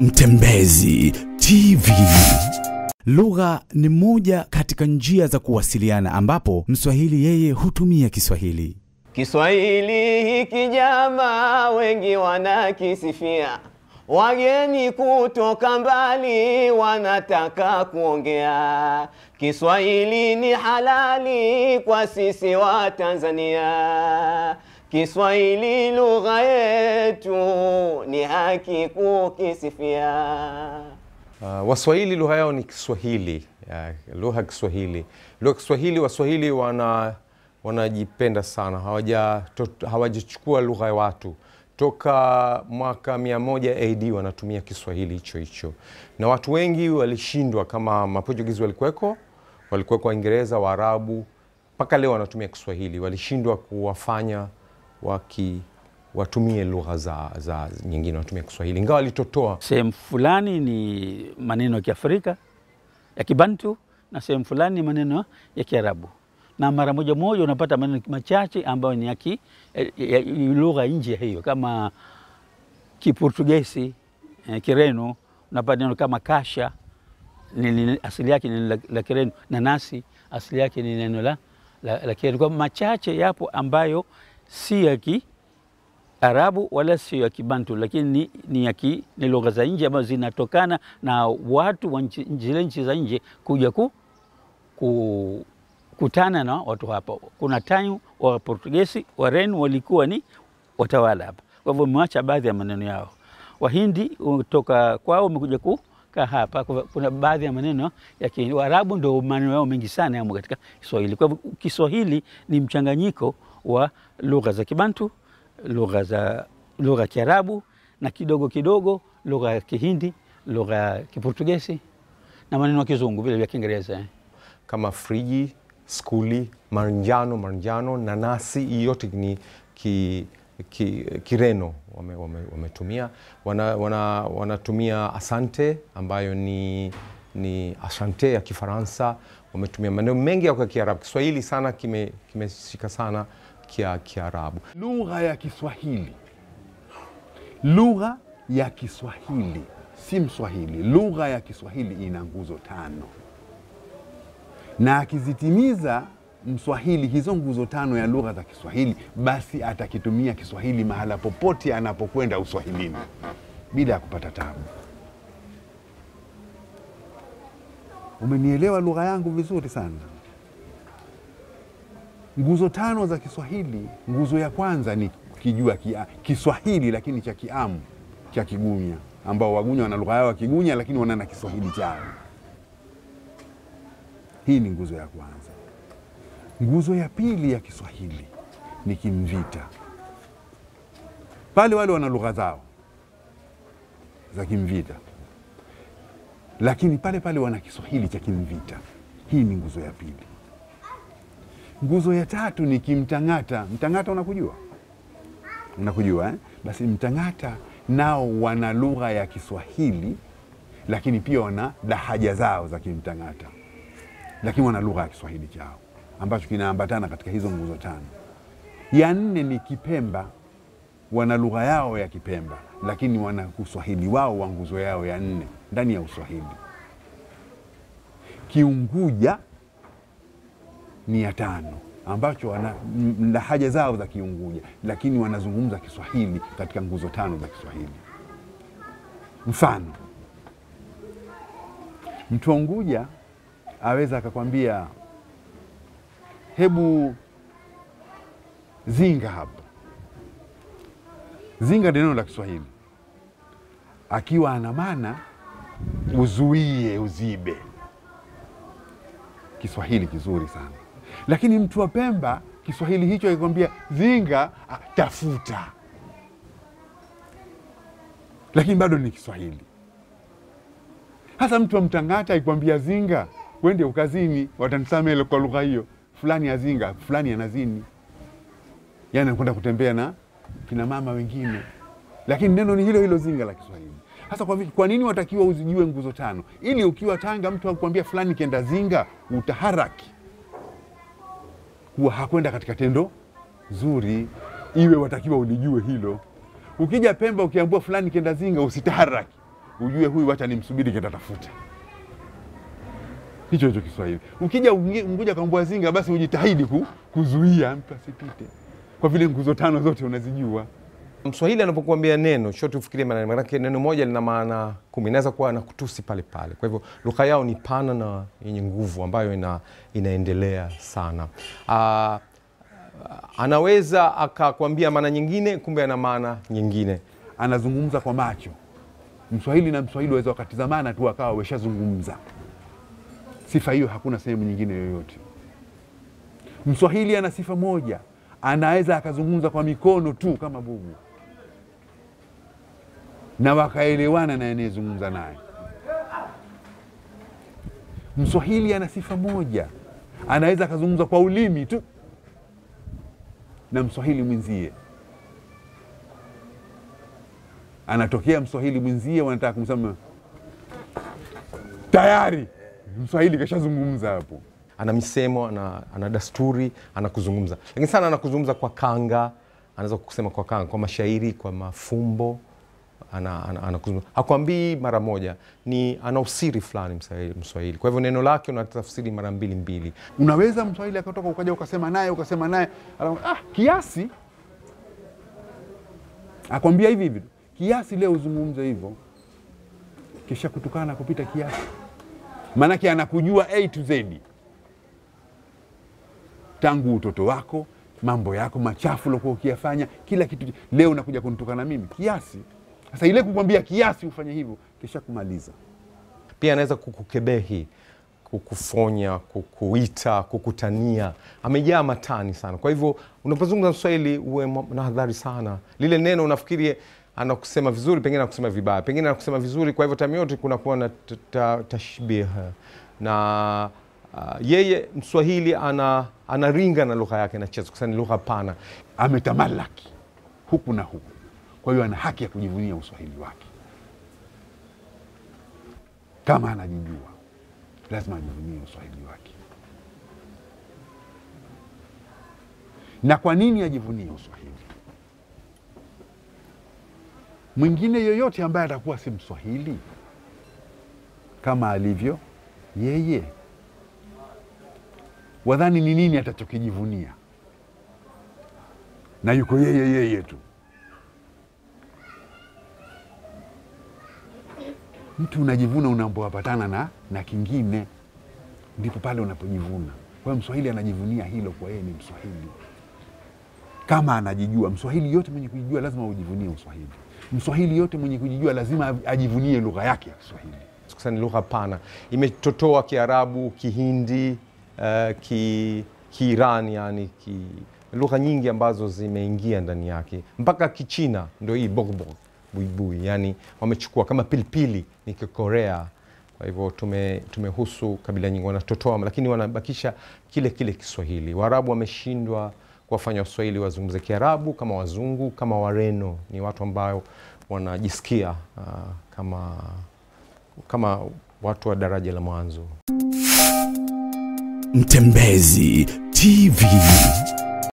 Mtembezi TV. Lugha ni moja katika njia za kuwasiliana ambapo Mswahili yeye hutumia Kiswahili. Kiswahili hiki jamaa wengi wanakisifia, wageni kutoka mbali wanataka kuongea. Kiswahili ni halali kwa sisi wa Tanzania. Kiswahili lugha yetu ni haki kukisifia. Uh, Waswahili lugha yao ni Kiswahili, uh, lugha Kiswahili. Lugha Kiswahili, Waswahili wana wanajipenda sana, hawaja hawajachukua lugha ya watu. Toka mwaka 100 AD wanatumia Kiswahili hicho hicho, na watu wengi walishindwa, kama Maportugizi walikuweko, walikuweko Waingereza, Waarabu, mpaka leo wanatumia Kiswahili, walishindwa kuwafanya waki watumie lugha za, za nyingine, watumie Kiswahili ingawa alitotoa Sehemu fulani ni maneno ya Kiafrika ya Kibantu na sehemu fulani ni maneno ya Kiarabu, na mara moja moja unapata maneno machache ambayo ni ya- ya- ya lugha nje hiyo, kama Kiportugesi, eh, Kireno, unapata neno kama kasha ni, ni, asili yake ni la, la Kireno. Nanasi asili yake ni neno la, la, la Kireno. Kwa machache yapo ambayo si ya Kiarabu wala sio ya Kibantu, lakini ni, ni, ya ki, ni lugha za nje ambazo zinatokana na watu wa zile nchi za nje kuja ku, ku, kutana na watu hapa. Kuna tanyu wa Portugesi Wareno walikuwa ni watawala hapa, kwa hivyo wamewacha baadhi ya maneno yao. Wahindi kutoka kwao wamekuja kukaa hapa. Kuna baadhi ya maneno ya Kiarabu ndio maneno yao mengi sana yamo katika Kiswahili. Kwa hivyo Kiswahili ni mchanganyiko wa lugha za Kibantu, lugha za lugha ya Kiarabu na kidogo kidogo lugha ya Kihindi, lugha ya Kiportugesi na maneno ya Kizungu vile vya Kiingereza. kama friji, skuli, manjano, manjano, nanasi, yote ni ki, ki, Kireno wametumia wame, wametumia. wana, wana, wanatumia asante ambayo ni, ni asante ya Kifaransa. Wametumia maneno mengi ya Kiarabu. Kiswahili sana kimeshika kime- sana kia Kiarabu. Lugha ya Kiswahili, lugha ya Kiswahili si Mswahili. Lugha ya Kiswahili ina nguzo tano, na akizitimiza Mswahili hizo nguzo tano ya lugha za Kiswahili, basi atakitumia Kiswahili mahala popote anapokwenda uswahilini bila ya kupata tabu. Umenielewa lugha yangu vizuri sana. Nguzo tano za Kiswahili. Nguzo ya kwanza ni kijua kia, Kiswahili lakini cha Kiamu cha Kigunya, ambao Wagunya wana lugha yao ya Kigunya lakini wana na Kiswahili chao. Hii ni nguzo ya kwanza. Nguzo ya pili ya Kiswahili ni Kimvita. Pale wale wana lugha zao za Kimvita, lakini pale pale wana Kiswahili cha Kimvita. Hii ni nguzo ya pili. Nguzo ya tatu ni Kimtang'ata. Mtang'ata unakujua? Unakujua eh? Basi Mtang'ata nao wana lugha ya Kiswahili, lakini pia wana lahaja zao za Kimtang'ata, lakini wana lugha ya Kiswahili chao ambacho kinaambatana katika hizo nguzo tano. Ya nne ni Kipemba, wana lugha yao ya Kipemba, lakini wana uswahili wao wa nguzo yao ya nne ndani ya Uswahili. Kiunguja ni ya tano ambacho wana lahaja zao za Kiunguja, lakini wanazungumza Kiswahili katika nguzo tano za Kiswahili. Mfano, mtu wa Unguja aweza akakwambia hebu zinga hapa. Zinga ni neno la Kiswahili, akiwa ana maana uzuie, uzibe. Kiswahili kizuri sana, lakini mtu wa Pemba Kiswahili hicho akikwambia zinga, ah, tafuta, lakini bado ni Kiswahili. Hasa mtu wa Mtang'ata akikwambia zinga, wende ukazini, watanisamehe kwa lugha hiyo, fulani azinga, fulani anazini, yani anakwenda kutembea na kina mama wengine, lakini neno ni hilo hilo zinga la Kiswahili. Sasa kwa, kwa nini watakiwa uzijue nguzo tano? Ili ukiwa Tanga mtu akwambia fulani kenda zinga, utaharaki kuwa hakwenda katika tendo zuri, iwe watakiwa ulijue hilo. Ukija Pemba ukiambua fulani kenda Zinga, usitaharaki, ujue huyu wacha nimsubiri kenda tafuta. Hicho hicho Kiswahili. Ukija Unguja kaambua Zinga, basi ujitahidi ku, kuzuia mtu asipite, kwa vile nguzo tano zote unazijua. Mswahili anapokuambia neno shoti, ufikirie maana, maanake neno moja lina maana kumi, inaweza kuwa na kutusi pale pale. Kwa hivyo lugha yao ni pana na yenye nguvu ambayo ina, inaendelea sana. Aa, anaweza akakwambia maana nyingine, kumbe ana maana nyingine. Anazungumza kwa macho. Mswahili na Mswahili waweza wakatizamana tu wakawa wameshazungumza. Sifa hiyo hakuna sehemu nyingine yoyote. Mswahili ana sifa moja, anaweza akazungumza kwa mikono tu kama bubu, na wakaelewana na anayezungumza naye. Mswahili ana sifa moja, anaweza akazungumza kwa ulimi tu na Mswahili mwenzie. Anatokea Mswahili mwenzie, wanataka kumsema tayari Mswahili kashazungumza hapo. ana misemo ana, ana dasturi anakuzungumza, lakini sana anakuzungumza kwa kanga anaweza kusema kwa kanga kwa mashairi kwa mafumbo ana, ana, ana hakwambii mara moja ni ana usiri fulani Mswahili- kwa hivyo neno lake unatafsiri mara mbili mbili. Unaweza Mswahili akatoka ukaja ukasema naye ukasema naye ah, kiasi. Akwambia hivi hivi kiasi, leo uzungumze hivyo, kisha kutukana kupita kiasi, maanake anakujua A to Z. Tangu utoto wako, mambo yako machafu uliokuwa ukiyafanya, kila kitu. Leo unakuja kunitukana mimi. Kiasi. Sasa ile kukwambia kiasi ufanye hivyo, kisha kumaliza. Pia anaweza kukukebehi kukufonya kukuita kukutania. Amejaa matani sana. Kwa hivyo unapozungumza mswahili uwe na hadhari sana. Lile neno unafikiri anakusema vizuri pengine anakusema vibaya pengine anakusema vizuri kwa hivyo time yote kunakuwa na ta- ta- tashbih na uh, yeye mswahili ana anaringa na lugha yake anacheza kwa sababu ni lugha pana ametamalaki huku na huku, kwa hiyo ana haki ya kujivunia uswahili wake. Kama anajijua, lazima ajivunie uswahili wake. Na kwa nini ajivunie uswahili? Mwingine yoyote ambaye atakuwa si mswahili kama alivyo yeye, wadhani ni nini atachokijivunia? na yuko yeye yeye tu. Mtu unajivuna unapoapatana na, na kingine, ndipo pale unapojivuna. Kwa hiyo Mswahili anajivunia hilo, kwa yeye ni Mswahili kama anajijua. Mswahili yote mwenye kujijua lazima ujivunie Uswahili. Mswahili yote mwenye kujijua lazima ajivunie lugha yake ya Kiswahili. ni lugha pana. Imetotoa kiarabu kihindi uh, ki, kiirani yani ki, lugha nyingi ambazo zimeingia ndani yake. Mpaka kichina ndio hii bogbog buibui yani wamechukua kama pilipili ni kikorea. Kwa hivyo tume, tumehusu kabila nyingi wanatotoa lakini wanabakisha kile kile kiswahili. Waarabu wameshindwa kuwafanya waswahili wazungumze kiarabu kama wazungu kama wareno ni watu ambao wanajisikia uh, kama kama watu wa daraja la mwanzo Mtembezi TV.